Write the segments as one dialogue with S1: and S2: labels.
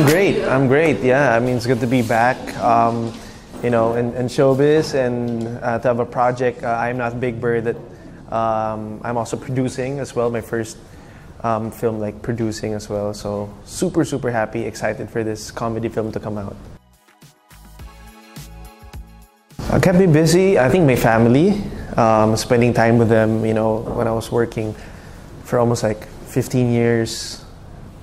S1: I'm great. I'm great. Yeah, I mean, it's good to be back. Um, you know, in, in showbiz and uh, to have a project. Uh, I'm not Big Bird that um, I'm also producing as well. My first um, film, like producing as well. So super, super happy, excited for this comedy film to come out. Uh, kept me busy. I think my family, um, spending time with them. You know, when I was working for almost like 15 years,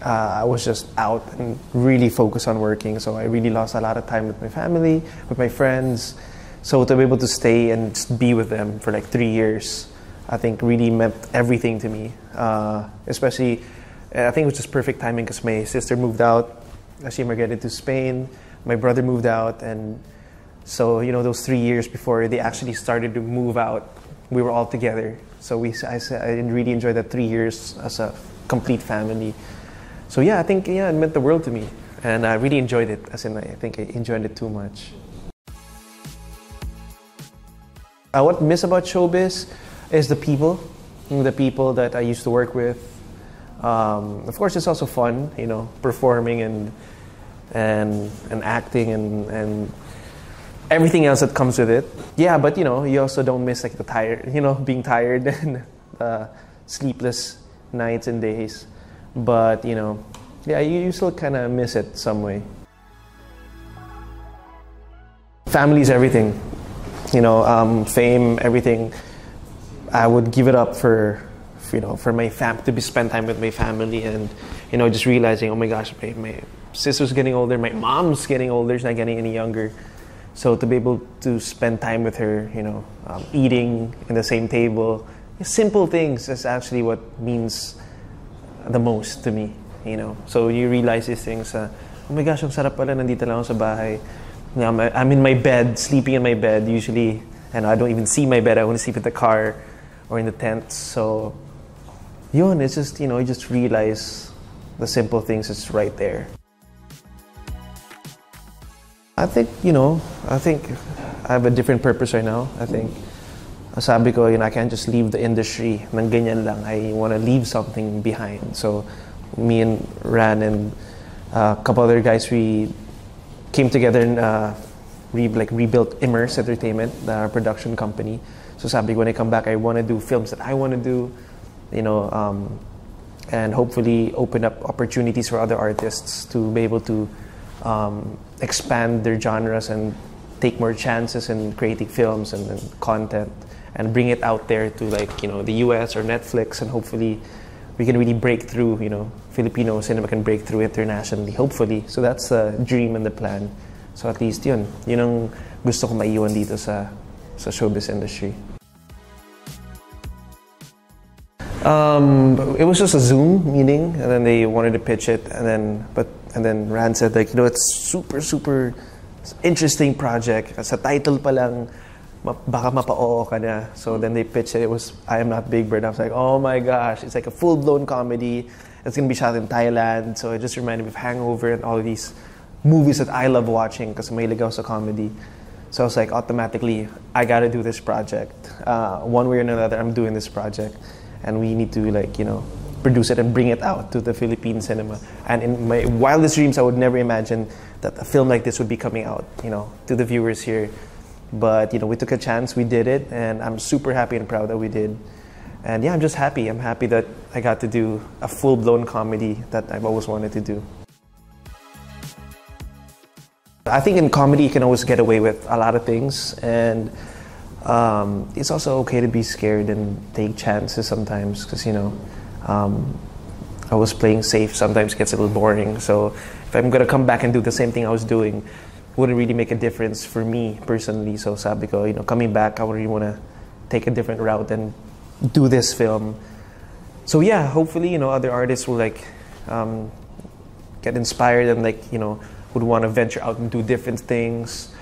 S1: uh, I was just out and really focused on working. So I really lost a lot of time with my family, with my friends. So to be able to stay and be with them for like three years, I think really meant everything to me. Uh, especially, I think it was just perfect timing because my sister moved out. As she migrated to Spain. My brother moved out, and so you know those three years before they actually started to move out, we were all together. So we, I, I really enjoyed that three years as a complete family. So yeah, I think yeah, it meant the world to me, and I really enjoyed it. As in, I think I enjoyed it too much. Uh, what I miss about showbiz is the people, the people that I used to work with. Um, of course, it's also fun, you know, performing and and and acting and and everything else that comes with it. Yeah, but you know, you also don't miss like the tired, you know, being tired and uh, sleepless nights and days. But you know, yeah, you, you still kind of miss it some way. Family is everything. You know, um, fame, everything. I would give it up for, you know, for my fam to be spend time with my family and, you know, just realizing, oh my gosh, my, my sister's getting older, my mom's getting older, she's not getting any younger. So to be able to spend time with her, you know, um, eating in the same table, simple things is actually what means the most to me, you know. So you realize these things, uh, oh my gosh, ang sarap pala, nandito lang ako sa bahay. I'm in my bed, sleeping in my bed, usually, and I don't even see my bed, I only sleep in the car or in the tent. So, yun, it's just, you know, you just realize the simple things is right there. I think, you know, I think I have a different purpose right now. I think, sabi ko, you know, I can't just leave the industry ng ganyan lang. I want to leave something behind. So, me and Ran and uh, a couple other guys, we came together and uh, re- like rebuilt Immerse Entertainment, our production company. So sabi ko, when I come back, I want to do films that I want to do, you know, um, and hopefully open up opportunities for other artists to be able to um, expand their genres and take more chances in creating films and, and, content and bring it out there to like you know the US or Netflix and hopefully we can really break through you know Filipino cinema can break through internationally hopefully. So that's the dream and the plan. So at least yun yun ang gusto ko maiwan dito sa sa showbiz industry. Um, it was just a Zoom meeting, and then they wanted to pitch it, and then but and then Rand said like you know it's super super interesting project. Sa title pa lang, baka mapa-oo ka na. So then they pitched it. It was I Am Not Big Bird. I was like, oh my gosh, it's like a full blown comedy. It's gonna be shot in Thailand. So it just reminded me of Hangover and all these movies that I love watching because mahilig ako sa comedy. So I was like, automatically, I gotta do this project. Uh, one way or another, I'm doing this project and we need to like you know produce it and bring it out to the Philippine cinema. And in my wildest dreams, I would never imagine that a film like this would be coming out, you know, to the viewers here. But you know, we took a chance, we did it, and I'm super happy and proud that we did. And yeah, I'm just happy. I'm happy that I got to do a full-blown comedy that I've always wanted to do. I think in comedy you can always get away with a lot of things, and um, it's also okay to be scared and take chances sometimes because you know um, I was playing safe sometimes gets a little boring. So if I'm gonna come back and do the same thing I was doing, wouldn't really make a difference for me personally. So sabi ko, you know, coming back, I would really want to take a different route and do this film. So yeah, hopefully you know other artists will like um, get inspired and like you know would want to venture out and do different things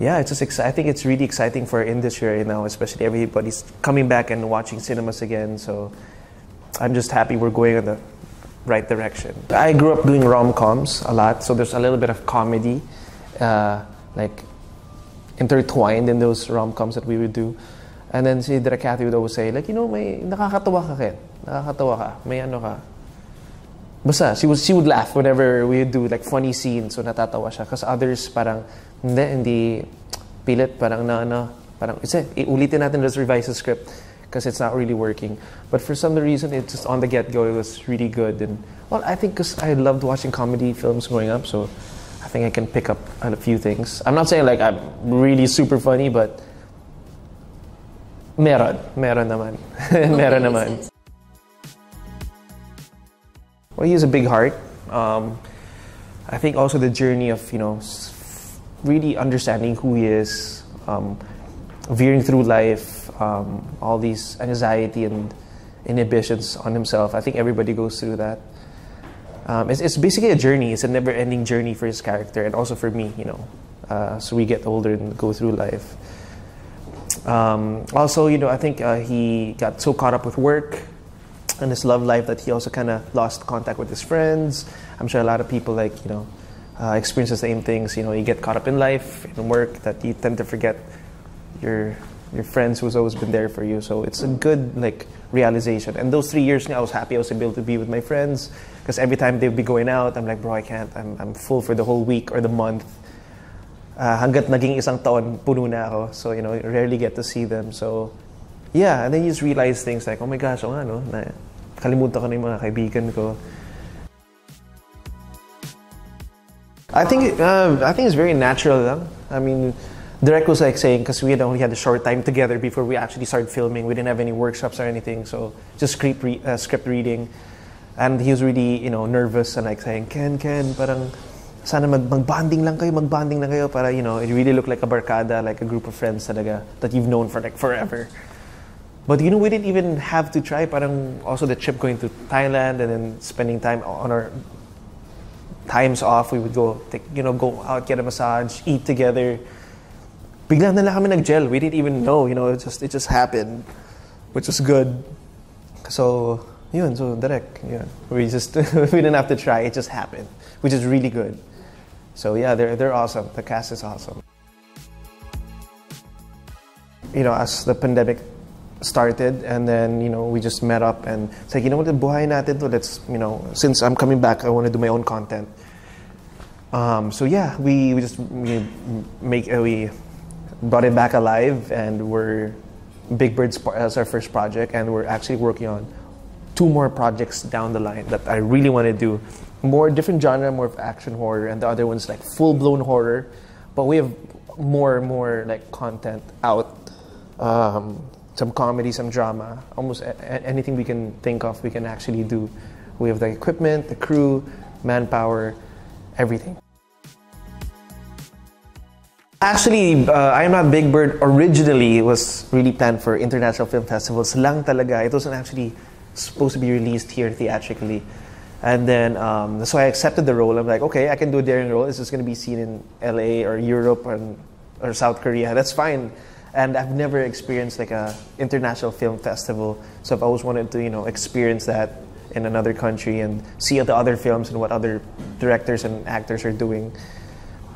S1: yeah, it's just exci- I think it's really exciting for our industry right now, especially everybody's coming back and watching cinemas again. So I'm just happy we're going in the right direction. I grew up doing rom coms a lot, so there's a little bit of comedy, uh, like intertwined in those rom coms that we would do. And then si Direk Cathy would always say, like, you know, may nakakatawa ka, Quen. Nakakatawa ka. May ano ka. basta, she, was, she would laugh whenever we would do like funny scenes, so natatawa siya. Because others parang, hindi, hindi, pilit, parang na, ano, parang, isa, ulitin natin, let's revise the script because it's not really working. But for some reason, it's just on the get-go, it was really good. And, well, I think because I loved watching comedy films growing up, so I think I can pick up on a few things. I'm not saying like I'm really super funny, but meron, meron naman. meron naman. Well, he has a big heart. Um, I think also the journey of, you know, really understanding who he is, um, veering through life, um, all these anxiety and inhibitions on himself. I think everybody goes through that. Um, it's, it's, basically a journey. It's a never-ending journey for his character, and also for me. You know, uh, so we get older and go through life. Um, also, you know, I think uh, he got so caught up with work and his love life that he also kind of lost contact with his friends. I'm sure a lot of people like you know uh, experience the same things. You know, you get caught up in life, in work, that you tend to forget your your friends who's always been there for you. So it's a good like realization. And those three years, I was happy I was able to be with my friends because every time they'd be going out, I'm like, bro, I can't. I'm, I'm full for the whole week or the month. Uh, hanggat naging isang taon, puno na ako. So, you know, you rarely get to see them. So, yeah. And then you just realize things like, oh my gosh, oh nga? Na, kalimutan ko na yung mga kaibigan ko. I think, uh, I think it's very natural lang. I mean, Direk was like saying, because we had only had a short time together before we actually started filming. We didn't have any workshops or anything, so just script, re- uh, script reading. And he was really, you know, nervous and like saying, Quen, Quen, parang sana mag, mag-bonding lang kayo, mag-bonding lang kayo para, you know, it really looked like a barkada, like a group of friends talaga that you've known for like forever. But you know, we didn't even have to try. Parang also the trip going to Thailand and then spending time on our times off. We would go, take, you know, go out, get a massage, eat together na lang kami nag-gel. We didn't even know, you know, it just, it just happened, which was good. So, yun, so Direk, yeah. We just, we didn't have to try, it just happened, which is really good. So yeah, they're, they're awesome. The cast is awesome. You know, as the pandemic started and then, you know, we just met up and it's like, you know what, buhay natin to, let's, you know, since I'm coming back, I want to do my own content. Um, so yeah, we, we just we make, uh, we brought it back alive, and we're Big Birds as our first project, and we're actually working on two more projects down the line that I really want to do. More different genre, more of action horror, and the other one's like full blown horror. But we have more and more like content out. Um, some comedy, some drama, almost anything we can think of, we can actually do. We have the equipment, the crew, manpower, everything. Actually, uh, I'm Not Big Bird originally was really planned for international film festivals lang talaga. It wasn't actually supposed to be released here theatrically. And then, um, so I accepted the role. I'm like, okay, I can do a daring role. This is going to be seen in LA or Europe or, or South Korea. That's fine. And I've never experienced like a international film festival. So I've always wanted to, you know, experience that in another country and see the other films and what other directors and actors are doing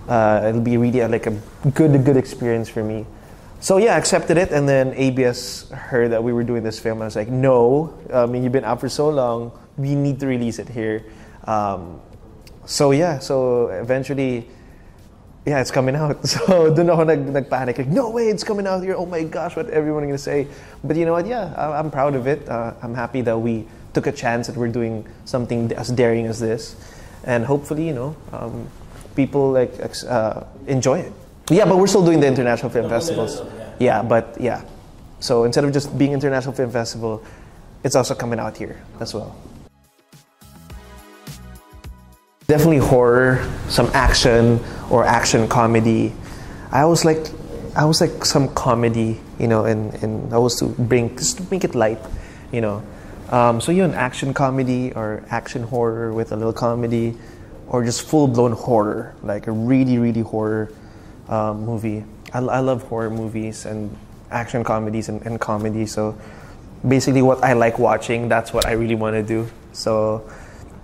S1: uh, it'll be really like a good good experience for me. So yeah, I accepted it, and then ABS heard that we were doing this film. I was like, no, I mean you've been out for so long, we need to release it here. Um, so yeah, so eventually, yeah, it's coming out. So dun ako nag, nagpanic, like, no way, it's coming out here. Oh my gosh, what everyone gonna say? But you know what? Yeah, I'm proud of it. Uh, I'm happy that we took a chance that we're doing something as daring as this, and hopefully, you know. Um, people like uh, enjoy it. Yeah, but we're still doing the international film festivals. Yeah, but yeah. So instead of just being international film festival, it's also coming out here as well. Definitely horror, some action or action comedy. I was like, I was like some comedy, you know, and, and I was to bring just to make it light, you know. Um, so you an action comedy or action horror with a little comedy or just full blown horror, like a really, really horror um, movie. I, I, love horror movies and action comedies and, and comedy. So basically, what I like watching, that's what I really want to do. So,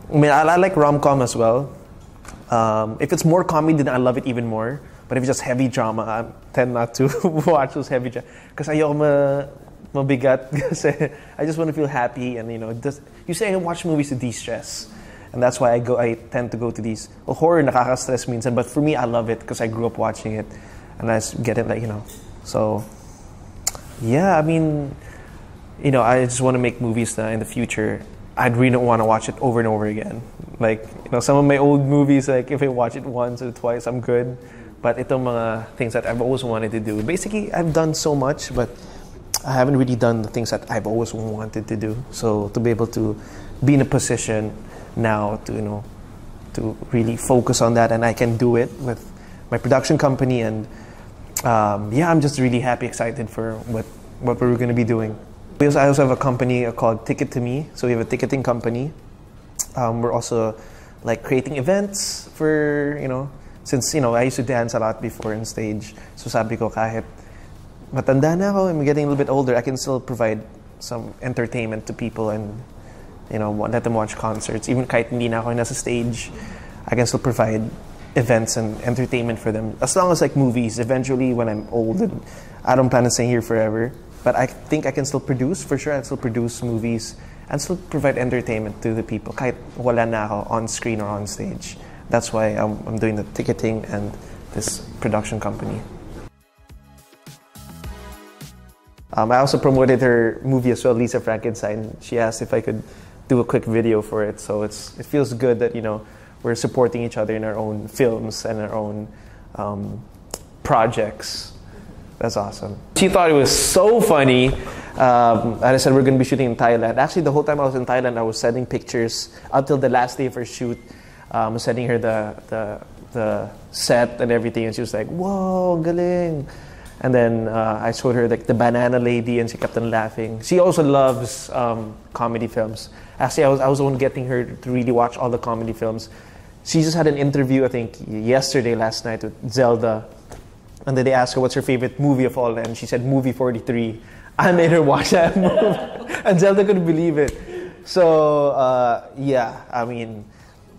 S1: I mean, I, I like rom com as well. Um, if it's more comedy, then I love it even more. But if it's just heavy drama, I tend not to watch those heavy drama because ayoko ma mabigat. I just want to feel happy and you know, just, you say I watch movies to de-stress and that's why I go. I tend to go to these well, horror. Nakaka-stress minsan, but for me, I love it because I grew up watching it, and I get it like you know. So, yeah, I mean, you know, I just want to make movies that in the future I'd really want to watch it over and over again. Like, you know, some of my old movies, like if I watch it once or twice, I'm good. But itong mga things that I've always wanted to do. Basically, I've done so much, but I haven't really done the things that I've always wanted to do. So to be able to be in a position now to, you know, to really focus on that and I can do it with my production company and um, yeah, I'm just really happy, excited for what, what we're going to be doing. We I also have a company called Ticket to Me. So we have a ticketing company. Um, we're also like creating events for, you know, since, you know, I used to dance a lot before on stage. So sabi ko kahit matanda na ako, I'm getting a little bit older, I can still provide some entertainment to people and, you know, let them watch concerts. Even kahit hindi na ako nasa stage, I can still provide events and entertainment for them. As long as like movies, eventually when I'm old, and I don't plan on staying here forever. But I think I can still produce, for sure, I can still produce movies and still provide entertainment to the people, kahit wala na ako on screen or on stage. That's why I'm, I'm doing the ticketing and this production company. Um, I also promoted her movie as well, Lisa Frankenstein. She asked if I could do a quick video for it, so it's it feels good that you know we're supporting each other in our own films and our own um, projects. That's awesome. She thought it was so funny. Um, and I said we're going to be shooting in Thailand. Actually, the whole time I was in Thailand, I was sending pictures until the last day of her shoot. I Um, sending her the, the the set and everything, and she was like, "Whoa, galing!" And then uh, I showed her like the banana lady, and she kept on laughing. She also loves um, comedy films. Actually, I was I was the one getting her to really watch all the comedy films. She just had an interview, I think, yesterday, last night with Zelda, and then they asked her what's her favorite movie of all, and she said movie 43. I made her watch that movie, and Zelda couldn't believe it. So uh, yeah, I mean,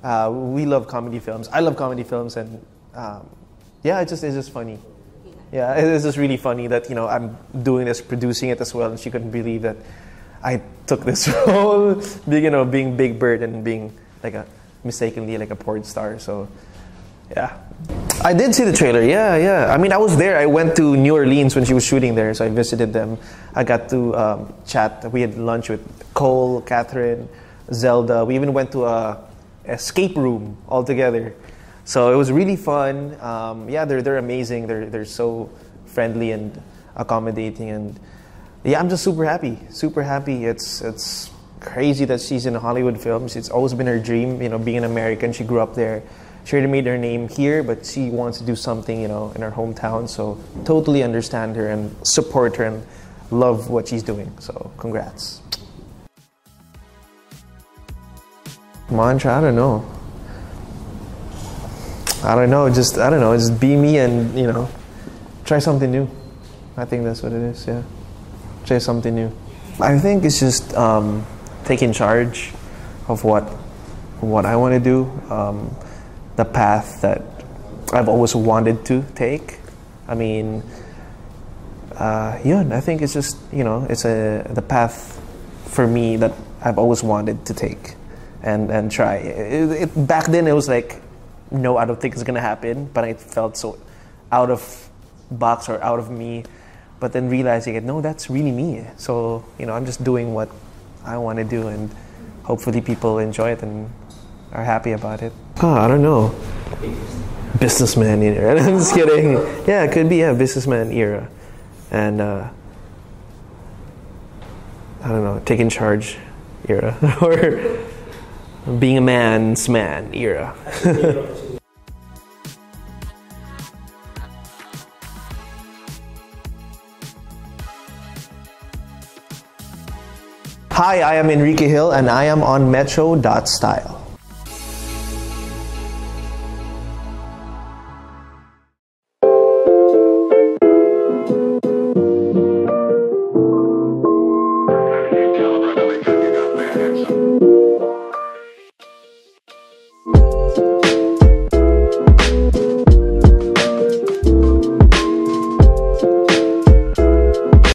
S1: uh, we love comedy films. I love comedy films, and um, yeah, it's just it's just funny. Yeah, it is just really funny that you know I'm doing this, producing it as well, and she couldn't believe that I took this role, being you know being Big Bird and being like a mistakenly like a porn star. So yeah, I did see the trailer. Yeah, yeah. I mean, I was there. I went to New Orleans when she was shooting there, so I visited them. I got to um, chat. We had lunch with Cole, Kathryn, Zelda. We even went to a escape room all together. So it was really fun. Um, yeah, they're they're amazing. They're they're so friendly and accommodating, and yeah, I'm just super happy. Super happy. It's it's crazy that she's in Hollywood films. It's always been her dream. You know, being an American, she grew up there. She already made her name here, but she wants to do something, you know, in her hometown. So totally understand her and support her and love what she's doing. So congrats. Mantra, I don't know. I don't know. Just I don't know. Just be me and you know, try something new. I think that's what it is. Yeah, try something new. I think it's just um, taking charge of what what I want to do, um, the path that I've always wanted to take. I mean, uh, yeah, I think it's just you know, it's a the path for me that I've always wanted to take and and try. It, it, back then, it was like, no, I don't think it's gonna happen. But I felt so out of box or out of me. But then realizing it, no, that's really me. So you know, I'm just doing what I want to do, and hopefully people enjoy it and are happy about it. Oh, I don't know. Businessman era. I'm just kidding. Yeah, it could be a yeah, businessman era, and uh, I don't know, taking charge era or being a man's man era. Hi, I am Enrique Gil and I am on Metro.style.